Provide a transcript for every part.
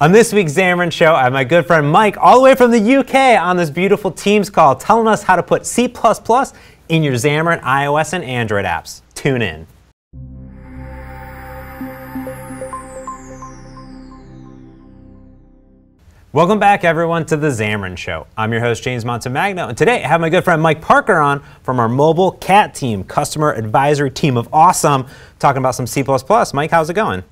On this week's Xamarin Show, I have my good friend Mike, all the way from the UK, on this beautiful Teams call, telling us how to put C++ in your Xamarin iOS and Android apps. Tune in. Welcome back, everyone, to the Xamarin Show. I'm your host, James Montemagno, and today I have my good friend Mike Parker on from our mobile CAT team, customer advisory team of awesome, talking about some C++. Mike, how's it going?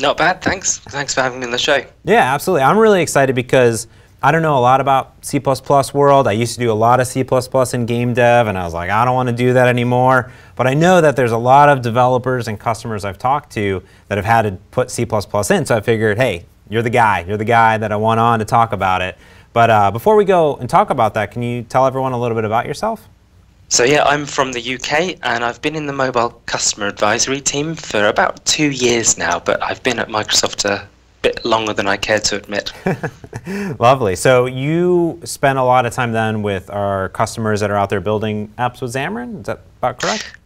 Not bad, thanks. Thanks for having me on the show. Yeah, absolutely. I'm really excited because I don't know a lot about C++ world. I used to do a lot of C++ in game dev, and I was like, I don't want to do that anymore. But I know that there's a lot of developers and customers I've talked to that have had to put C++ in, so I figured, hey, you're the guy. You're the guy that I want on to talk about it. But uh, before we go and talk about that, can you tell everyone a little bit about yourself? So yeah, I'm from the UK and I've been in the mobile customer advisory team for about two years now, but I've been at Microsoft a bit longer than I care to admit. Lovely. So you spend a lot of time then with our customers that are out there building apps with Xamarin. Is that about correct?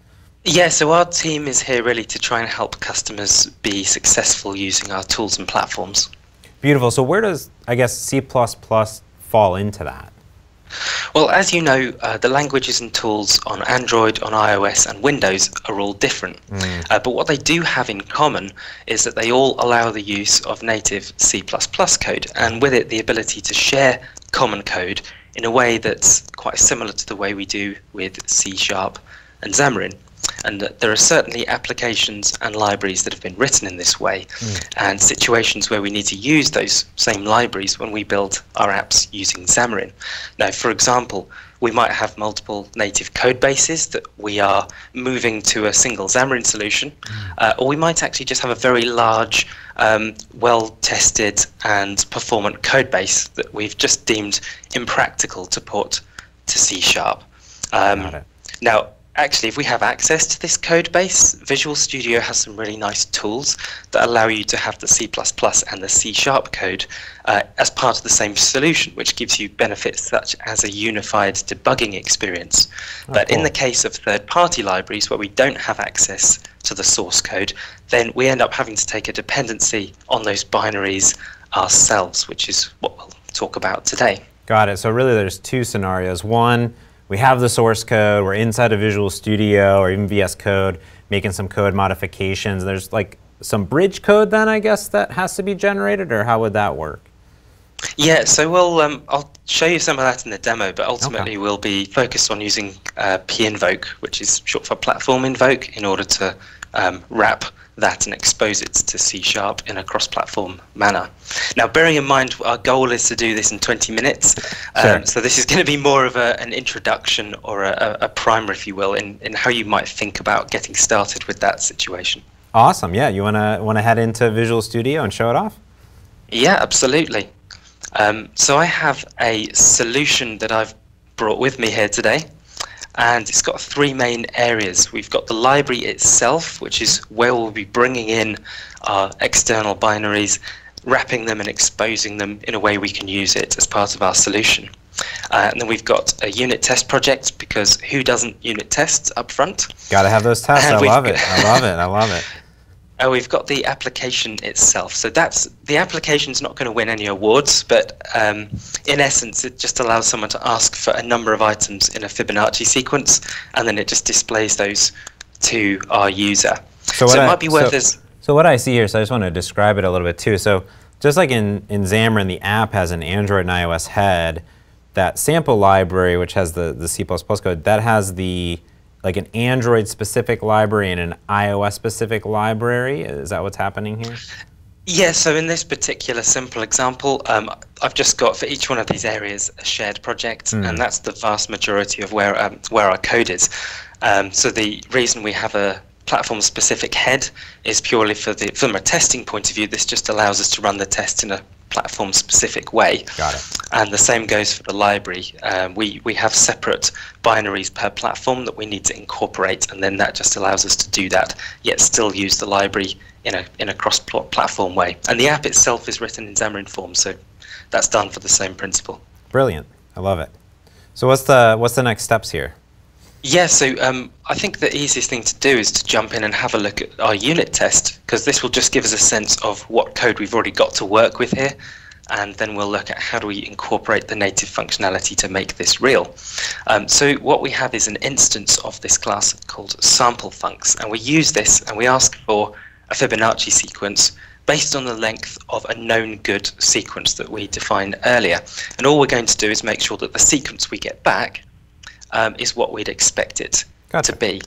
Yeah, so our team is here really to try and help customers be successful using our tools and platforms. Beautiful. So where does, I guess, C++ fall into that? Well, as you know, uh, the languages and tools on Android, on iOS, and Windows are all different. Mm. Uh, but what they do have in common is that they all allow the use of native C++ code, and with it, the ability to share common code in a way that's quite similar to the way we do with C Sharp and Xamarin and there are certainly applications and libraries that have been written in this way mm. and situations where we need to use those same libraries when we build our apps using Xamarin. Now, for example, we might have multiple native code bases that we are moving to a single Xamarin solution, mm. uh, or we might actually just have a very large, um, well-tested and performant code base that we've just deemed impractical to port to C Sharp. Um, now, actually, if we have access to this code base, Visual Studio has some really nice tools that allow you to have the C++ and the C Sharp code uh, as part of the same solution, which gives you benefits such as a unified debugging experience. Oh, but cool. in the case of third-party libraries where we don't have access to the source code, then we end up having to take a dependency on those binaries ourselves, which is what we'll talk about today. Got it. So really there's two scenarios. One, we have the source code, we're inside of Visual Studio or even VS Code making some code modifications. There's like some bridge code then, I guess, that has to be generated, or how would that work? Yeah, so we'll um, I'll show you some of that in the demo, but ultimately okay. we'll be focused on using uh, pinvoke, which is short for platform invoke, in order to um, wrap that and expose it to C Sharp in a cross-platform manner. Now, bearing in mind our goal is to do this in 20 minutes, sure. um, so this is going to be more of a, an introduction or a, a, primer, if you will, in, in how you might think about getting started with that situation. Awesome. Yeah, you want to want to head into Visual Studio and show it off? Yeah, absolutely. Um, so I have a solution that I've brought with me here today and it's got three main areas. We've got the library itself, which is where we'll be bringing in our external binaries, wrapping them and exposing them in a way we can use it as part of our solution. Uh, and then we've got a unit test project because who doesn't unit test up front? Got to have those tests. I love it. I love it. I love it. Oh, we've got the application itself. So that's the application's not going to win any awards, but um, in essence, it just allows someone to ask for a number of items in a Fibonacci sequence, and then it just displays those to our user. So, so it I, might be worth so, So what I see here, so I just want to describe it a little bit too. So just like in, in Xamarin, the app has an Android and iOS head. That sample library, which has the, the C++ code, that has the like an Android specific library and an iOS specific library? Is that what's happening here? Yeah, so in this particular simple example, um, I've just got for each one of these areas a shared project, mm. and that's the vast majority of where um, where our code is. Um, so the reason we have a platform-specific head is purely for the from a testing point of view. This just allows us to run the test in a platform specific way. Got it. And the same goes for the library. Um, we, we have separate binaries per platform that we need to incorporate, and then that just allows us to do that, yet still use the library in a, in a cross-platform way. And the app itself is written in Xamarin Form, so that's done for the same principle. Brilliant. I love it. So what's the, what's the next steps here? Yeah, so um, I think the easiest thing to do is to jump in and have a look at our unit test because this will just give us a sense of what code we've already got to work with here and then we'll look at how do we incorporate the native functionality to make this real. Um, so what we have is an instance of this class called sample funcs and we use this and we ask for a Fibonacci sequence based on the length of a known good sequence that we defined earlier. And all we're going to do is make sure that the sequence we get back um, is what we'd expect it gotcha. to be.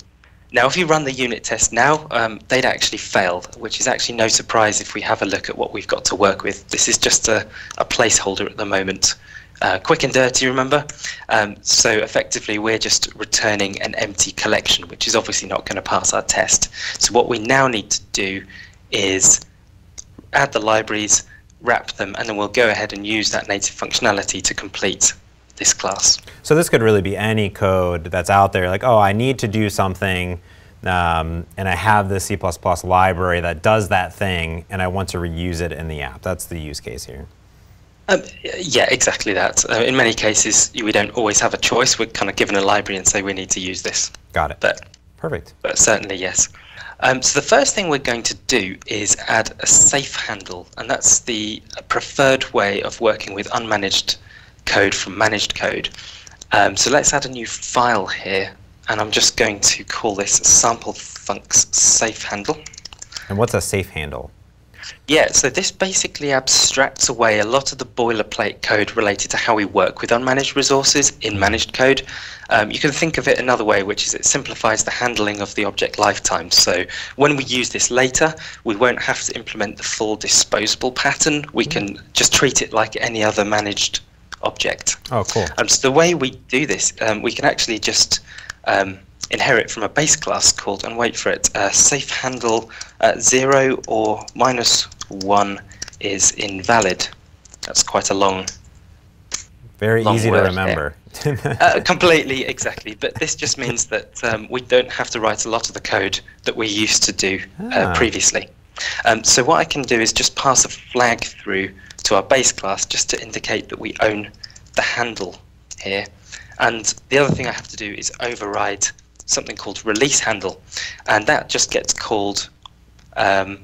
Now, if you run the unit test now, um, they'd actually fail, which is actually no surprise if we have a look at what we've got to work with. This is just a, a placeholder at the moment. Uh, quick and dirty, remember? Um, so effectively, we're just returning an empty collection, which is obviously not going to pass our test. So what we now need to do is add the libraries, wrap them, and then we'll go ahead and use that native functionality to complete this class. So this could really be any code that's out there, like, oh, I need to do something, um, and I have this C++ library that does that thing, and I want to reuse it in the app. That's the use case here. Um, yeah, exactly that. Uh, in many cases, we don't always have a choice. We're kind of given a library and say we need to use this. Got it. But, Perfect. But certainly, yes. Um, so the first thing we're going to do is add a safe handle, and that's the preferred way of working with unmanaged code from managed code. Um, so let's add a new file here, and I'm just going to call this sample funcs safe handle. And what's a safe handle? Yeah, so this basically abstracts away a lot of the boilerplate code related to how we work with unmanaged resources in managed code. Um, you can think of it another way, which is it simplifies the handling of the object lifetime. So when we use this later, we won't have to implement the full disposable pattern. We can just treat it like any other managed object. Oh, cool. Um, so the way we do this, um, we can actually just um, inherit from a base class called, and wait for it, uh, safe handle uh, 0 or minus 1 is invalid. That's quite a long Very long easy to remember. uh, completely, exactly. But this just means that um, we don't have to write a lot of the code that we used to do uh, ah. previously. Um, so what I can do is just pass a flag through to our base class just to indicate that we own the handle here. And the other thing I have to do is override something called release handle, and that just gets called, um,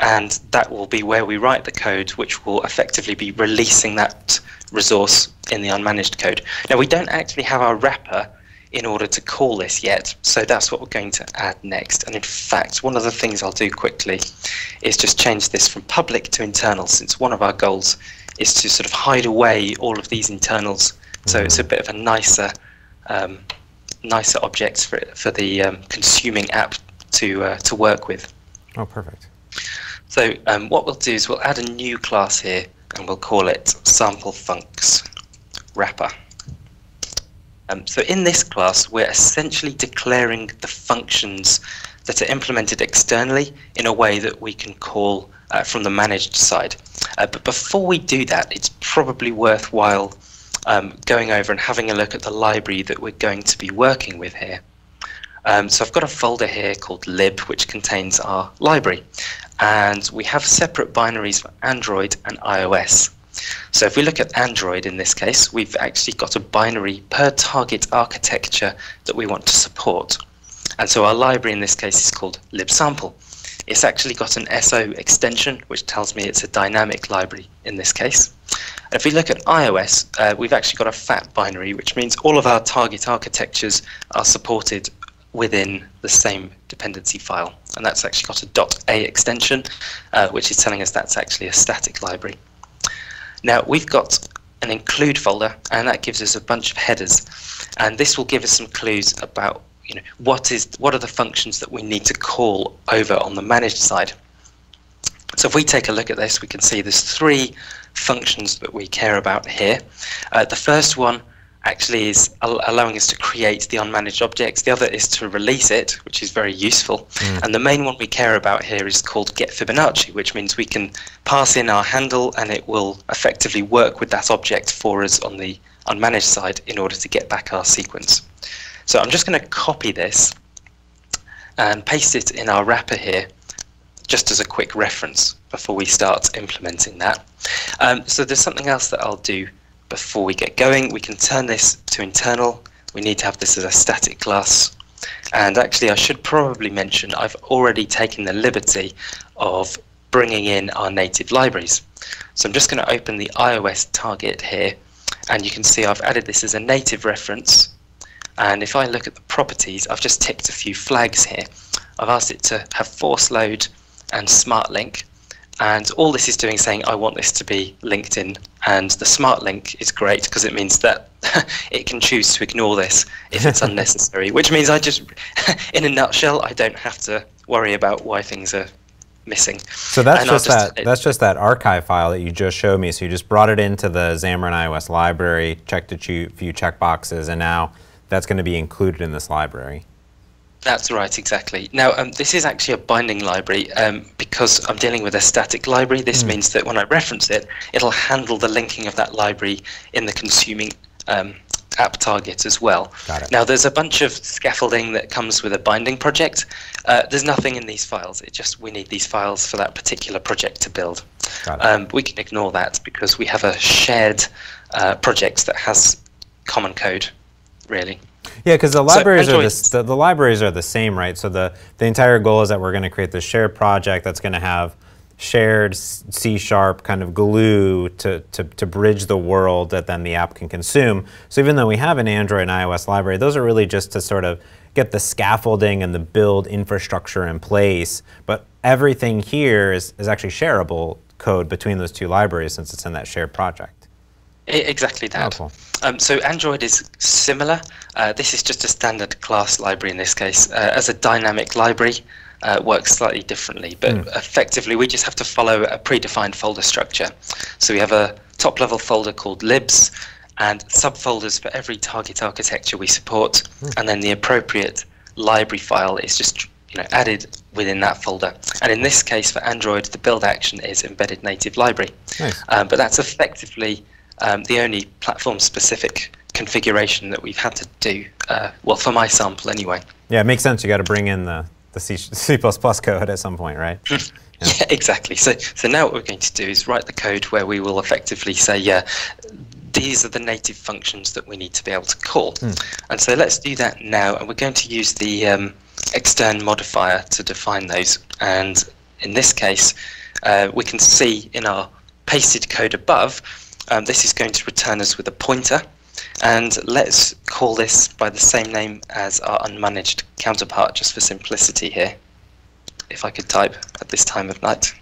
and that will be where we write the code, which will effectively be releasing that resource in the unmanaged code. Now we don't actually have our wrapper in order to call this yet. So that's what we're going to add next. And in fact, one of the things I'll do quickly is just change this from public to internal, since one of our goals is to sort of hide away all of these internals. So it's a mm. bit of a nicer, um, nicer object for for the um, consuming app to uh, to work with. Oh, perfect. So um, what we'll do is we'll add a new class here, and we'll call it sample funcs wrapper. Um, so in this class, we're essentially declaring the functions that are implemented externally in a way that we can call uh, from the managed side. Uh, but before we do that, it's probably worthwhile um, going over and having a look at the library that we're going to be working with here. Um, so I've got a folder here called lib, which contains our library. And we have separate binaries for Android and iOS. So if we look at Android in this case, we've actually got a binary per target architecture that we want to support. And so our library in this case is called libsample. It's actually got an SO extension, which tells me it's a dynamic library in this case. And if we look at iOS, uh, we've actually got a fat binary, which means all of our target architectures are supported within the same dependency file. And that's actually got a .a extension, uh, which is telling us that's actually a static library. Now we've got an include folder and that gives us a bunch of headers and this will give us some clues about you know what is what are the functions that we need to call over on the managed side. So if we take a look at this we can see there's three functions that we care about here. Uh, the first one actually is al allowing us to create the unmanaged objects. The other is to release it, which is very useful. Mm. And the main one we care about here is called get Fibonacci, which means we can pass in our handle and it will effectively work with that object for us on the unmanaged side in order to get back our sequence. So I'm just going to copy this and paste it in our wrapper here just as a quick reference before we start implementing that. Um, so there's something else that I'll do before we get going. We can turn this to internal. we need to have this as a static class. And actually, I should probably mention I've already taken the liberty of bringing in our native libraries. So I'm just going to open the iOS target here, and you can see I've added this as a native reference. And if I look at the properties, I've just ticked a few flags here. I've asked it to have force load and smart link. And all this is doing is saying, I want this to be linked in. And the smart link is great because it means that it can choose to ignore this if it's unnecessary, which means I just, in a nutshell, I don't have to worry about why things are missing. So that's just, just, that that's just that archive file that you just showed me. So you just brought it into the Xamarin iOS library, checked a few checkboxes, and now that's going to be included in this library. That's right, exactly. Now, um, this is actually a binding library um, because I'm dealing with a static library. This mm. means that when I reference it, it'll handle the linking of that library in the consuming um, app target as well. Now, there's a bunch of scaffolding that comes with a binding project. Uh, there's nothing in these files. It just we need these files for that particular project to build. Um, we can ignore that because we have a shared uh, project that has common code, really. Yeah, because the libraries so, are the, the, the, libraries are the same, right? So the the entire goal is that we're going to create this shared project that's going to have shared C sharp kind of glue to, to, to bridge the world that then the app can consume. So even though we have an Android and iOS library, those are really just to sort of get the scaffolding and the build infrastructure in place. But everything here is, is actually shareable code between those two libraries since it's in that shared project. Exactly that. Um, so Android is similar. Uh, this is just a standard class library in this case. Uh, as a dynamic library, uh, works slightly differently, but mm. effectively we just have to follow a predefined folder structure. So we have a top level folder called libs and subfolders for every target architecture we support, mm. and then the appropriate library file is just you know added within that folder. And in this case for Android, the build action is embedded native library. Nice. Um, but that's effectively um, the only platform-specific configuration that we've had to do, uh, well, for my sample anyway. Yeah, it makes sense. You got to bring in the, the C, C++ code at some point, right? yeah. yeah, exactly. So, so now what we're going to do is write the code where we will effectively say, yeah, these are the native functions that we need to be able to call. Mm. And so let's do that now, and we're going to use the um, extern modifier to define those. And in this case, uh, we can see in our pasted code above um, this is going to return us with a pointer. And let's call this by the same name as our unmanaged counterpart, just for simplicity here. If I could type at this time of night.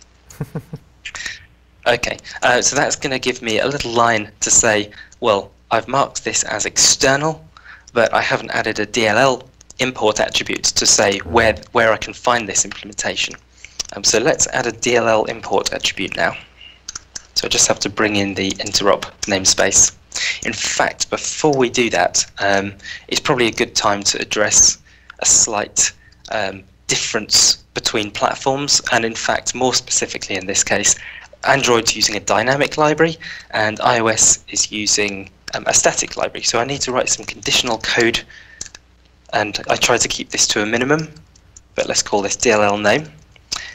okay, uh, so that's going to give me a little line to say, well, I've marked this as external, but I haven't added a DLL import attribute to say where, where I can find this implementation. Um, so let's add a DLL import attribute now. So I just have to bring in the interop namespace. In fact, before we do that, um, it's probably a good time to address a slight um, difference between platforms, and in fact, more specifically in this case, Android's using a dynamic library, and iOS is using um, a static library. So I need to write some conditional code, and I try to keep this to a minimum, but let's call this DLL name.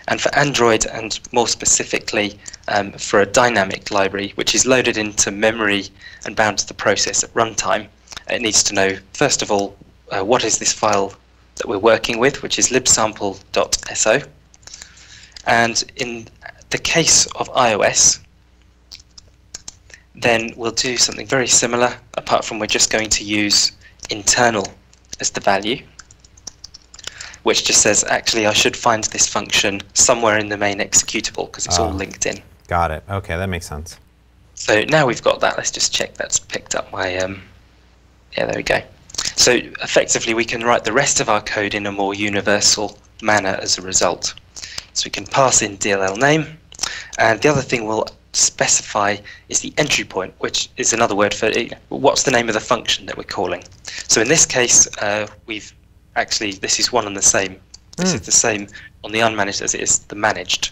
And for Android, and more specifically um, for a dynamic library, which is loaded into memory and bound to the process at runtime, it needs to know, first of all, uh, what is this file that we're working with, which is libsample.so. And in the case of iOS, then we'll do something very similar, apart from we're just going to use internal as the value which just says, actually, I should find this function somewhere in the main executable because it's oh, all ah. linked in. Got it. Okay, that makes sense. So now we've got that. Let's just check that's picked up my. Um, yeah, there we go. So effectively, we can write the rest of our code in a more universal manner as a result. So we can pass in DLL name, and the other thing we'll specify is the entry point, which is another word for it. what's the name of the function that we're calling. So in this case, uh, we've actually this is one and the same. This mm. is the same on the unmanaged as it is the managed.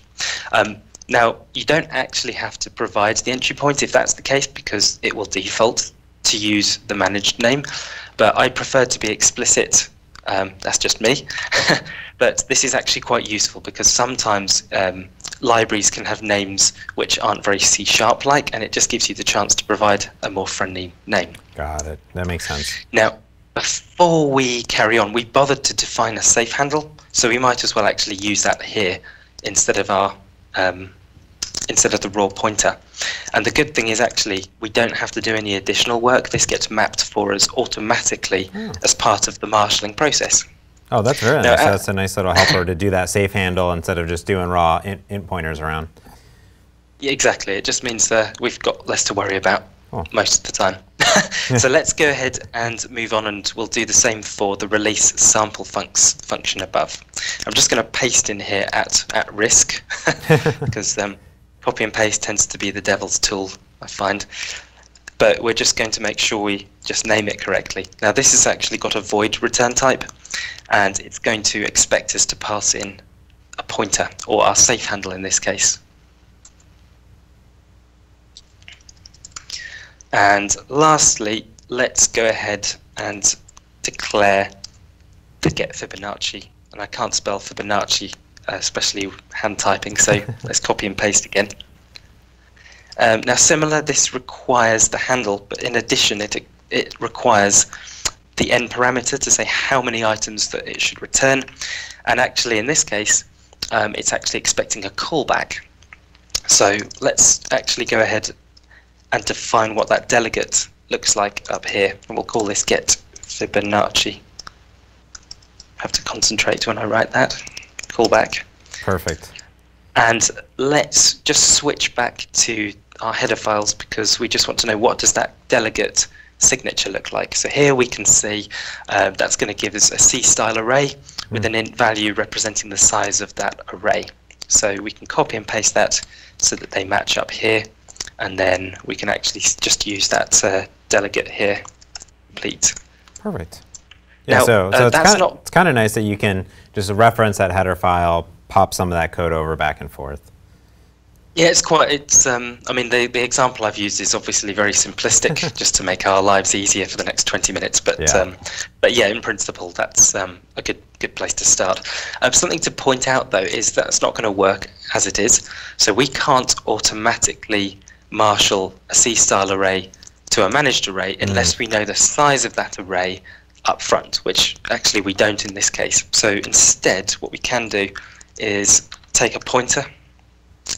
Um, now, you don't actually have to provide the entry point if that's the case because it will default to use the managed name, but I prefer to be explicit. Um, that's just me. but this is actually quite useful because sometimes um, libraries can have names which aren't very C sharp like, and it just gives you the chance to provide a more friendly name. Got it. That makes sense. Now, before we carry on, we bothered to define a safe handle, so we might as well actually use that here instead of our um, instead of the raw pointer. And the good thing is actually we don't have to do any additional work. This gets mapped for us automatically oh. as part of the marshalling process. Oh, that's very now, nice. Uh, that's a nice little helper to do that safe handle instead of just doing raw int, int pointers around. Yeah, exactly. It just means uh, we've got less to worry about oh. most of the time. so let's go ahead and move on and we'll do the same for the release sample funcs function above. I'm just going to paste in here at, at risk because um, copy and paste tends to be the devil's tool, I find. But we're just going to make sure we just name it correctly. Now this has actually got a void return type, and it's going to expect us to pass in a pointer, or our safe handle in this case. And lastly, let's go ahead and declare the get Fibonacci. And I can't spell Fibonacci especially hand typing. So let's copy and paste again. Um, now, similar, this requires the handle, but in addition, it it requires the n parameter to say how many items that it should return. And actually, in this case, um, it's actually expecting a callback. So let's actually go ahead and define what that delegate looks like up here. And we'll call this get Fibonacci. I have to concentrate when I write that callback. Perfect. And let's just switch back to our header files because we just want to know what does that delegate signature look like. So here we can see uh, that's going to give us a C-style array with an int value representing the size of that array. So we can copy and paste that so that they match up here, and then we can actually just use that uh, delegate here, complete. Perfect. Yeah, now, so, so uh, it's, kinda, it's kind of nice that you can just reference that header file, pop some of that code over back and forth. Yeah, it's quite. It's. Um, I mean, the the example I've used is obviously very simplistic, just to make our lives easier for the next 20 minutes. But yeah. Um, but yeah, in principle, that's um, a good good place to start. Um, something to point out though is that's not going to work as it is. So we can't automatically marshal a C-style array to a managed array unless mm. we know the size of that array up front, which actually we don't in this case. So instead, what we can do is take a pointer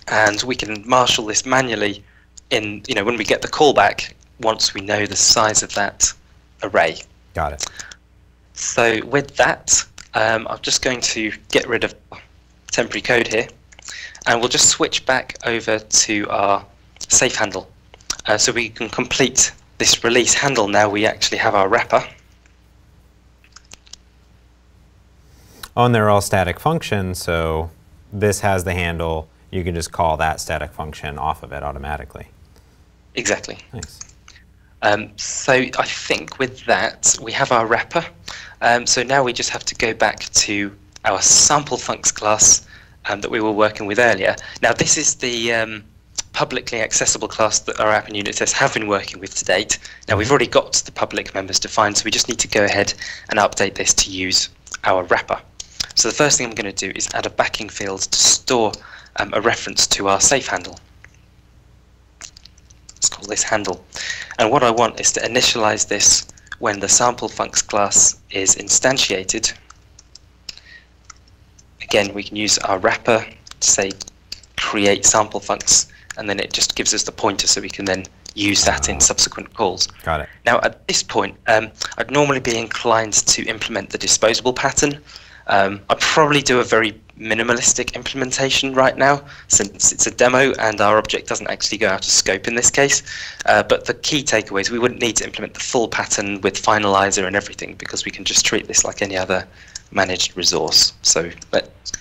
and we can marshal this manually in, you know, when we get the callback once we know the size of that array. Got it. So with that, um, I'm just going to get rid of temporary code here and we'll just switch back over to our safe handle. Uh, so we can complete this release handle now we actually have our wrapper. Oh, and they're all static functions, so this has the handle. You can just call that static function off of it automatically. Exactly. Nice. Um, so I think with that, we have our wrapper. Um, so now we just have to go back to our sample funcs class um, that we were working with earlier. Now this is the um, publicly accessible class that our app and unit tests have been working with to date. Now we've already got the public members defined, so we just need to go ahead and update this to use our wrapper. So the first thing I'm going to do is add a backing field to store um, a reference to our safe handle. Let's call this handle. And what I want is to initialize this when the sample funcs class is instantiated. Again, we can use our wrapper to say create sample funcs, and then it just gives us the pointer so we can then use that in subsequent calls. Got it. Now, at this point, um, I'd normally be inclined to implement the disposable pattern, um, I'd probably do a very minimalistic implementation right now since it's a demo and our object doesn't actually go out of scope in this case. Uh, but the key takeaways, we wouldn't need to implement the full pattern with finalizer and everything because we can just treat this like any other managed resource. So let's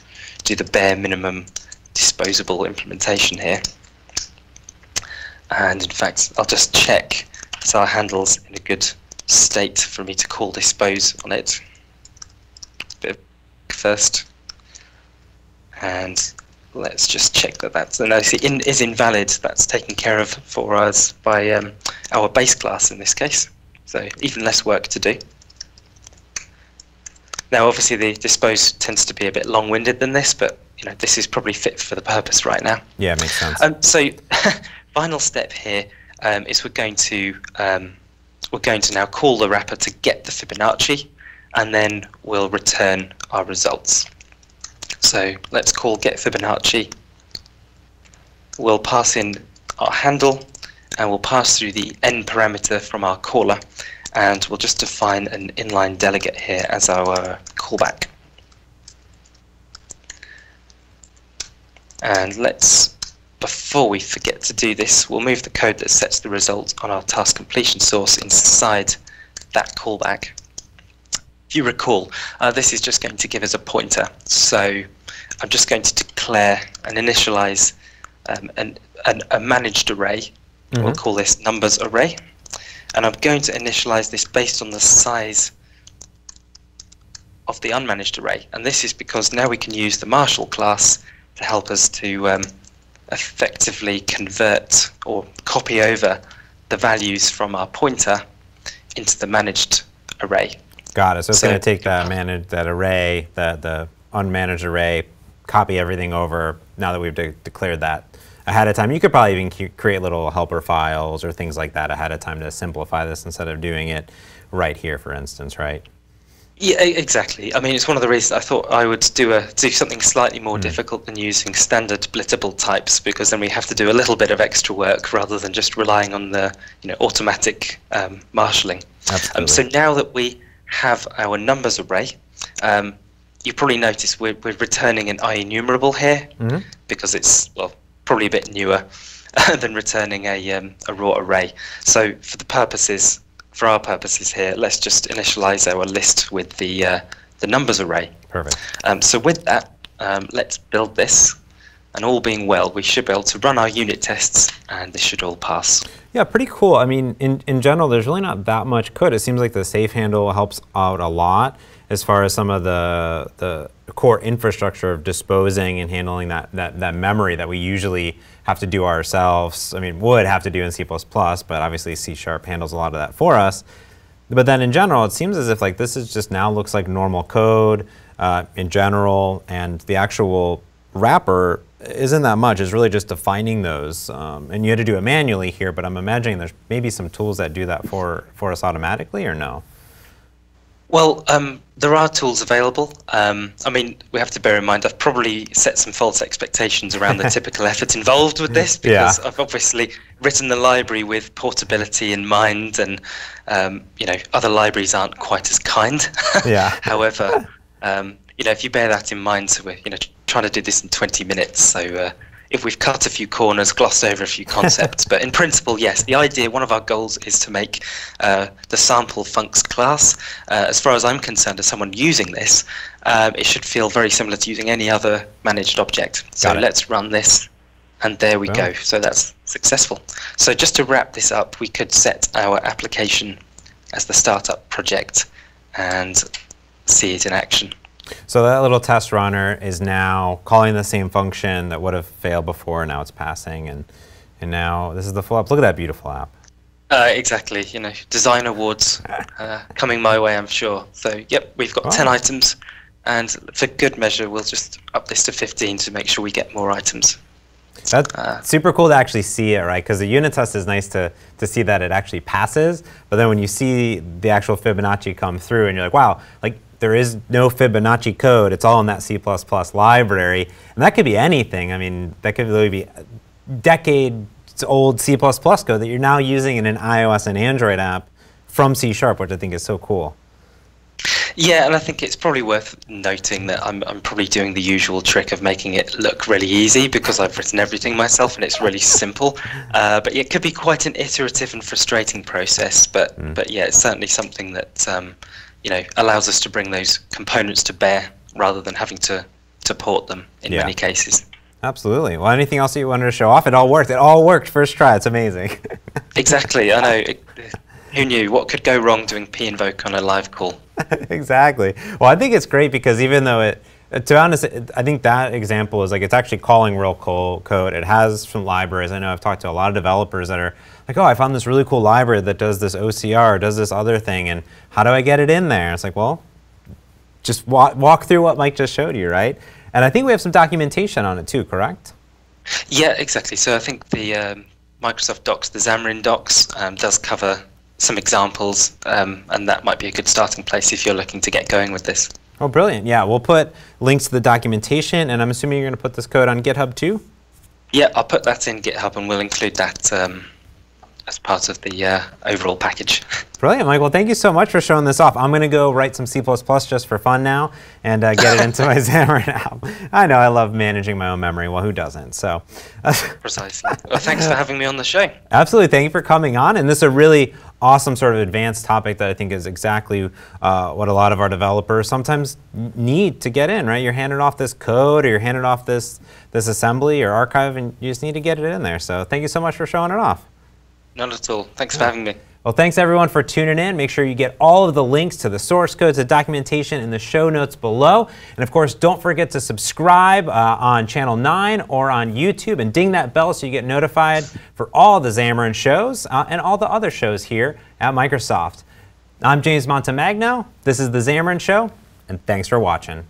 do the bare minimum disposable implementation here. And in fact, I'll just check that our handle's in a good state for me to call dispose on it first. And let's just check that that's no, see, in, is invalid. That's taken care of for us by um, our base class in this case. So even less work to do. Now, obviously, the dispose tends to be a bit long-winded than this, but you know this is probably fit for the purpose right now. Yeah, makes sense. Um, so, final step here um, is we're going to um, we're going to now call the wrapper to get the Fibonacci, and then we'll return our results. So let's call get Fibonacci. We'll pass in our handle, and we'll pass through the n parameter from our caller, and we'll just define an inline delegate here as our callback. And let's, before we forget to do this, we'll move the code that sets the result on our task completion source inside that callback. If you recall, uh, this is just going to give us a pointer. So I'm just going to declare and initialize um, an, an, a managed array. Mm -hmm. We'll call this numbers array. And I'm going to initialize this based on the size of the unmanaged array. And this is because now we can use the Marshal class to help us to um, effectively convert or copy over the values from our pointer into the managed array. Got it. So it's so, going to take that managed that array, the the unmanaged array, copy everything over. Now that we've de declared that ahead of time, you could probably even create little helper files or things like that ahead of time to simplify this instead of doing it right here, for instance, right? Yeah, exactly. I mean, it's one of the reasons I thought I would do a do something slightly more mm. difficult than using standard blittable types, because then we have to do a little bit of extra work rather than just relying on the you know automatic um, marshalling. Um, so now that we have our numbers array, um, you probably notice we're, we're returning an IEnumerable here mm. because it's well probably a bit newer than returning a um, a raw array. So for the purposes for our purposes here, let's just initialize our list with the uh, the numbers array. Perfect. Um, so with that, um, let's build this, and all being well, we should be able to run our unit tests, and this should all pass. Yeah, pretty cool. I mean, in, in general, there's really not that much code. It seems like the safe handle helps out a lot as far as some of the, the core infrastructure of disposing and handling that, that, that memory that we usually have to do ourselves. I mean, would have to do in C++, but obviously C Sharp handles a lot of that for us. But then in general, it seems as if like this is just now looks like normal code uh, in general, and the actual wrapper isn't that much. It's really just defining those. Um, and you had to do it manually here, but I'm imagining there's maybe some tools that do that for, for us automatically, or no? Well, um, there are tools available. Um, I mean, we have to bear in mind I've probably set some false expectations around the typical effort involved with this because yeah. I've obviously written the library with portability in mind, and um, you know, other libraries aren't quite as kind. yeah. However, um, you know, if you bear that in mind, so we're you know trying to do this in 20 minutes, so. Uh, if we've cut a few corners, glossed over a few concepts. but in principle, yes, the idea, one of our goals is to make uh, the sample funcs class, uh, as far as I'm concerned, as someone using this, um, it should feel very similar to using any other managed object. So let's run this, and there we go. So that's successful. So just to wrap this up, we could set our application as the startup project and see it in action. So that little test runner is now calling the same function that would have failed before, and now it's passing, and, and now this is the full app. Look at that beautiful app. Uh, exactly, you know, design awards uh, coming my way, I'm sure. So, yep, we've got 10 items, and for good measure, we'll just up this to 15 to make sure we get more items. That's uh, super cool to actually see it, right? Because the unit test is nice to, to see that it actually passes, but then when you see the actual Fibonacci come through and you're like, wow, like there is no Fibonacci code. It's all in that C++ library. And that could be anything. I mean, that could really be decades old C++ code that you're now using in an iOS and Android app from C Sharp, which I think is so cool. Yeah, and I think it's probably worth noting that I'm, I'm probably doing the usual trick of making it look really easy because I've written everything myself and it's really simple. Uh, but it could be quite an iterative and frustrating process. But mm. but yeah, it's certainly something that um, you know allows us to bring those components to bear rather than having to to port them in yeah. many cases. Absolutely. Well, anything else you wanted to show off? It all worked. It all worked first try. It's amazing. exactly. I know. It, who knew? What could go wrong doing p invoke on a live call? exactly. Well, I think it's great because even though it, to be honest, I think that example is like it's actually calling real code. It has some libraries. I know I've talked to a lot of developers that are like, oh, I found this really cool library that does this OCR, does this other thing, and how do I get it in there? It's like, well, just walk, walk through what Mike just showed you, right? And I think we have some documentation on it too, correct? Yeah, exactly. So I think the um, Microsoft Docs, the Xamarin Docs, um, does cover some examples, um, and that might be a good starting place if you're looking to get going with this. Oh, brilliant. Yeah, we'll put links to the documentation, and I'm assuming you're going to put this code on GitHub too? Yeah, I'll put that in GitHub, and we'll include that um, as part of the uh, overall package. Brilliant, Michael. Thank you so much for showing this off. I'm going to go write some C++ just for fun now and uh, get it into my Xamarin app. I know I love managing my own memory. Well, who doesn't? So, Precisely. Well, thanks for having me on the show. Absolutely. Thank you for coming on. And this is a really awesome sort of advanced topic that I think is exactly uh, what a lot of our developers sometimes need to get in, right? You're handed off this code or you're handed off this, this assembly or archive and you just need to get it in there. So thank you so much for showing it off. Not at all. Thanks for having me. Well, thanks everyone for tuning in. Make sure you get all of the links to the source codes, the documentation in the show notes below. And of course, don't forget to subscribe uh, on Channel 9 or on YouTube and ding that bell so you get notified for all the Xamarin shows uh, and all the other shows here at Microsoft. I'm James Montemagno. This is the Xamarin Show, and thanks for watching.